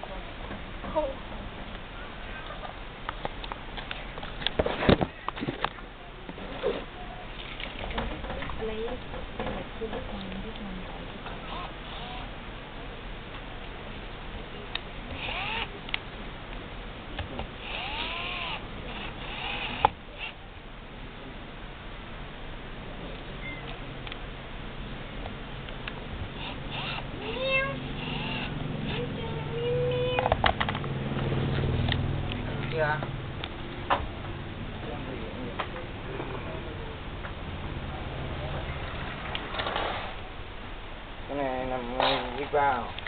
然后，然后，然后，然后，Yeah. cái này nằm đi vào